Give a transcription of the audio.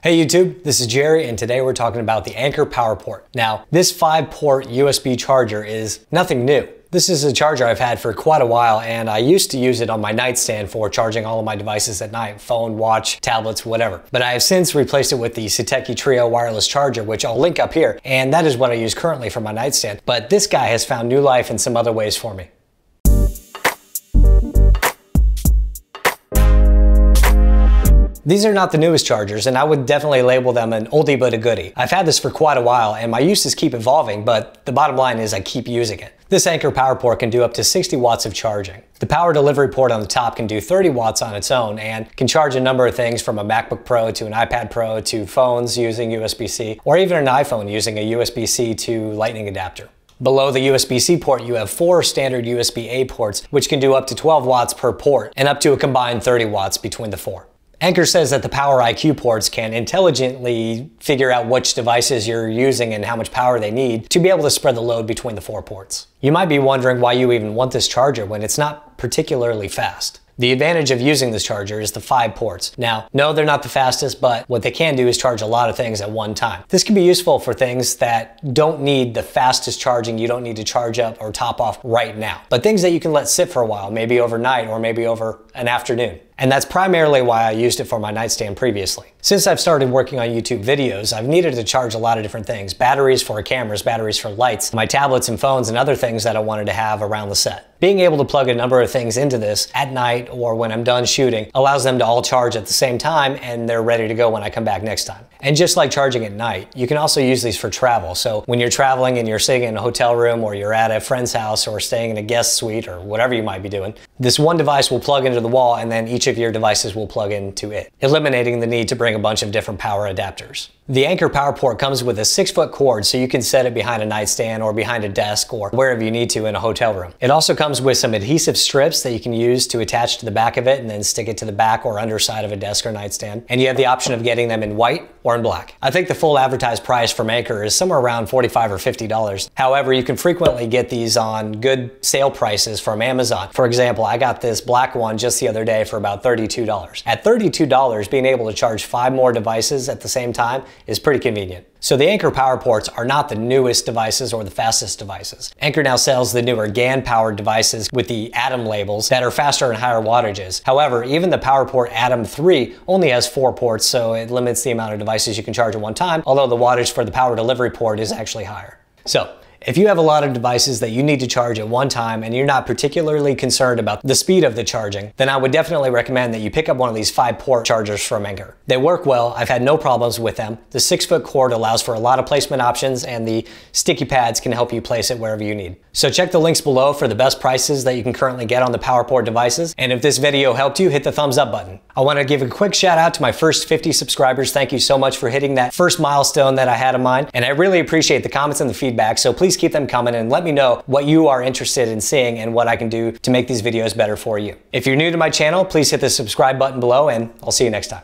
Hey YouTube, this is Jerry and today we're talking about the Anker PowerPort. Now, this 5-port USB charger is nothing new. This is a charger I've had for quite a while and I used to use it on my nightstand for charging all of my devices at night, phone, watch, tablets, whatever. But I have since replaced it with the Satechi Trio wireless charger, which I'll link up here, and that is what I use currently for my nightstand. But this guy has found new life in some other ways for me. These are not the newest chargers, and I would definitely label them an oldie but a goodie. I've had this for quite a while, and my uses keep evolving, but the bottom line is I keep using it. This Anker power port can do up to 60 watts of charging. The power delivery port on the top can do 30 watts on its own and can charge a number of things from a MacBook Pro to an iPad Pro to phones using USB-C or even an iPhone using a USB-C to lightning adapter. Below the USB-C port, you have four standard USB-A ports, which can do up to 12 watts per port and up to a combined 30 watts between the four. Anker says that the Power IQ ports can intelligently figure out which devices you're using and how much power they need to be able to spread the load between the four ports. You might be wondering why you even want this charger when it's not particularly fast. The advantage of using this charger is the five ports. Now, no, they're not the fastest, but what they can do is charge a lot of things at one time. This can be useful for things that don't need the fastest charging. You don't need to charge up or top off right now, but things that you can let sit for a while, maybe overnight or maybe over an afternoon. And that's primarily why I used it for my nightstand previously. Since I've started working on YouTube videos, I've needed to charge a lot of different things. Batteries for cameras, batteries for lights, my tablets and phones and other things that I wanted to have around the set. Being able to plug a number of things into this at night or when I'm done shooting allows them to all charge at the same time and they're ready to go when I come back next time. And just like charging at night, you can also use these for travel. So when you're traveling and you're sitting in a hotel room or you're at a friend's house or staying in a guest suite or whatever you might be doing, this one device will plug into the wall and then each of your devices will plug into it, eliminating the need to bring a bunch of different power adapters. The Anker power port comes with a six foot cord so you can set it behind a nightstand or behind a desk or wherever you need to in a hotel room. It also comes with some adhesive strips that you can use to attach to the back of it and then stick it to the back or underside of a desk or nightstand. And you have the option of getting them in white or in black. I think the full advertised price from Anker is somewhere around 45 or $50. However, you can frequently get these on good sale prices from Amazon. For example, I got this black one just the other day for about $32. At $32, being able to charge five more devices at the same time is pretty convenient. So the Anker power ports are not the newest devices or the fastest devices. Anker now sells the newer GAN powered devices with the Atom labels that are faster and higher wattages. However, even the PowerPort Atom 3 only has four ports, so it limits the amount of devices you can charge at one time, although the wattage for the power delivery port is actually higher. So if you have a lot of devices that you need to charge at one time and you're not particularly concerned about the speed of the charging, then I would definitely recommend that you pick up one of these five port chargers from Anker. They work well, I've had no problems with them. The six foot cord allows for a lot of placement options and the sticky pads can help you place it wherever you need. So check the links below for the best prices that you can currently get on the PowerPort devices. And if this video helped you, hit the thumbs up button. I want to give a quick shout out to my first 50 subscribers. Thank you so much for hitting that first milestone that I had in mind. And I really appreciate the comments and the feedback. So please keep them coming and let me know what you are interested in seeing and what I can do to make these videos better for you. If you're new to my channel, please hit the subscribe button below and I'll see you next time.